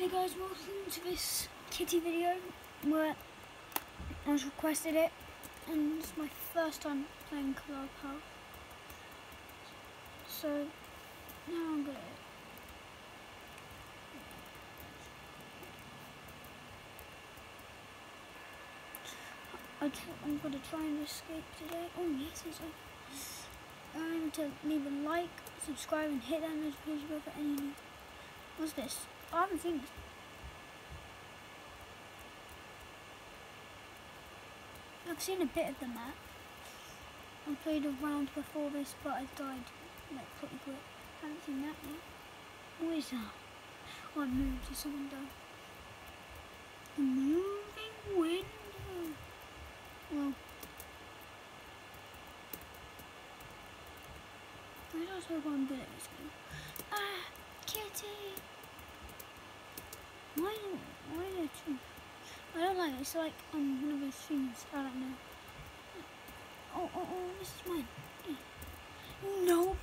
Hey guys, welcome to this kitty video where I was requested it and it's my first time playing Clubhouse. So now I'm gonna I'm gonna try and escape today. Oh yes, it's on. I'm to leave a like, subscribe and hit that notification bell for any new. What's this? I haven't seen this. I've seen a bit of the map. I played a round before this, but I died like pretty quick. Haven't seen that yet. What is that? Oh, I moved. Is someone done? A moving window. Well, I just hope I'm good at this game. Ah, kitty. Why? Why did I? I don't like it. It's like um one of those things. I don't know. Oh, oh, oh! This is mine. Nope.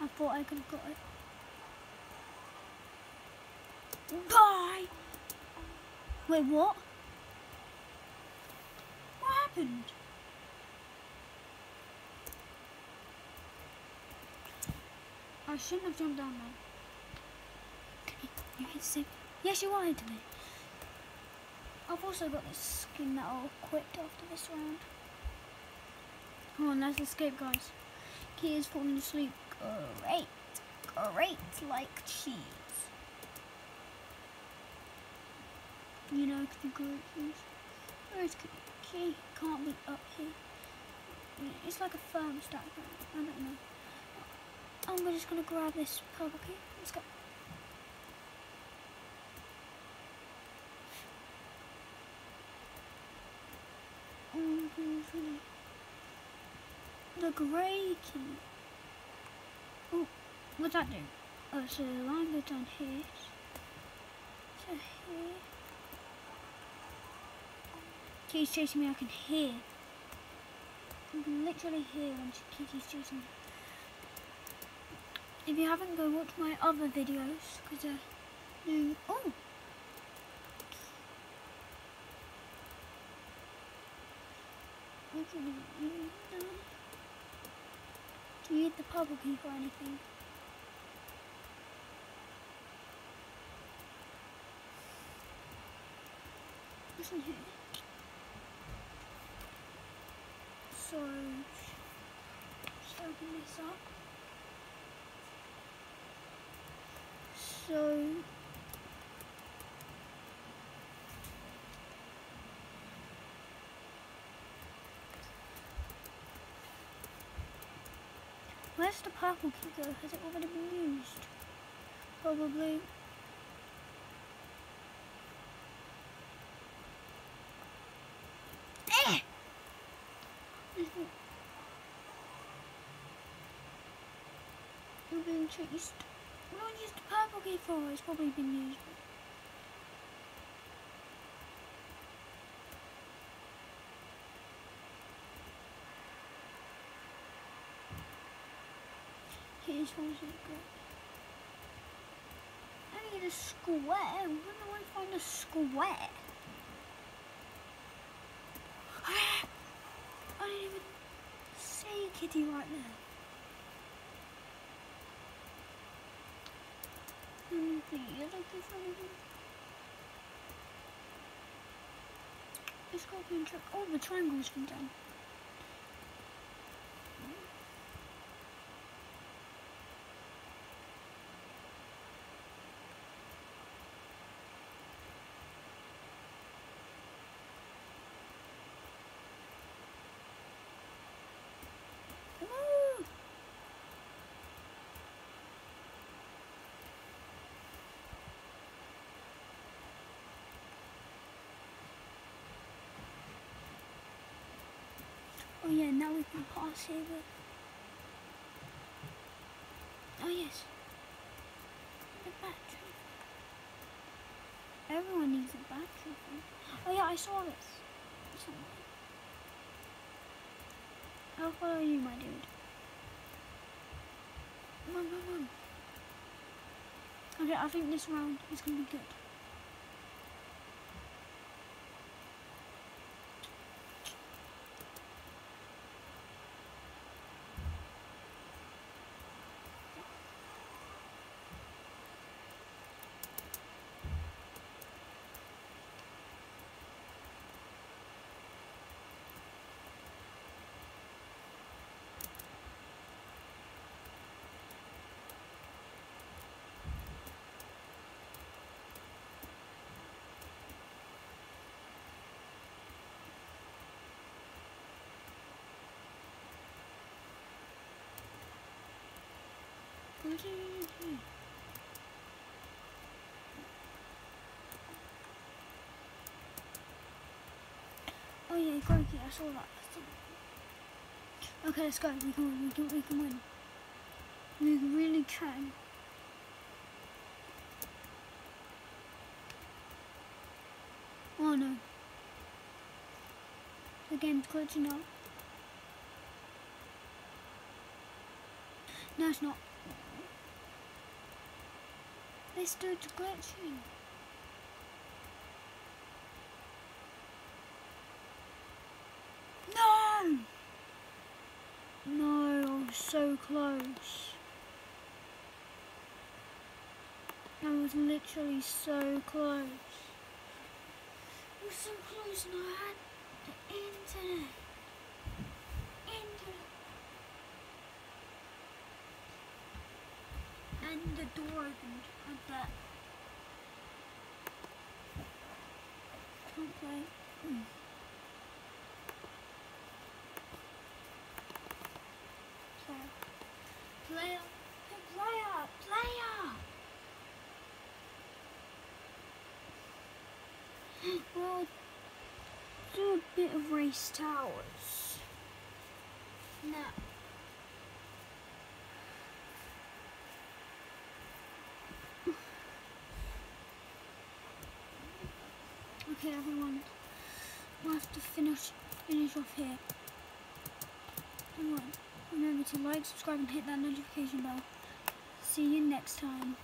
I thought I could have got it. Bye. Wait, what? What happened? I shouldn't have jumped down there. You hit save. Yes, you lied to me. I've also got this skin that I'll quit after this round. Come on, let's escape, guys. Key is falling asleep. Great. Great, like cheese. You know, it could be great cheese. Where is Key? Can't be up here. It's like a thermostat. I don't know. I'm just gonna grab this purple key. Let's go. The grey key. Oh, what's that do? Oh, so the line goes down here. So here. Kitty's chasing me, I can hear. I can literally hear when Kitty's chasing me. If you haven't, go watch my other videos, because they're uh, new. Oh! Do you need the purple key for anything? In here? So, just open this up. So, Where's the purple key go? Has it already been used? Probably. Eh! We're being chased. We don't the purple key for It's probably been used. Here's one's good. I need a square. Where do I find a square? I didn't even say kitty right there. Please, I like this one. The scorpion trick. Oh, the triangle's been done. Oh Oh, yeah, now we can pass here. Oh yes. The battery. Everyone needs a battery. Oh yeah, I saw this. Somewhere. I'll follow you, my dude. Come on, come on. Okay, I think this round is to be good. Oh yeah, crikey, I saw that. Okay, let's go. We can win. We can. We can win. We really can. Oh no. The game's glitching out. No, it's not. This dude's glitching. No! No, I was so close. I was literally so close. I was so close and I had the internet. Internet. And the door opened. I bet. Can't play. Mm. Player. Player. Player. Player. We'll do a bit of race towers. Now. Okay, everyone. We'll have to finish finish off here. Everyone, remember to like, subscribe, and hit that notification bell. See you next time.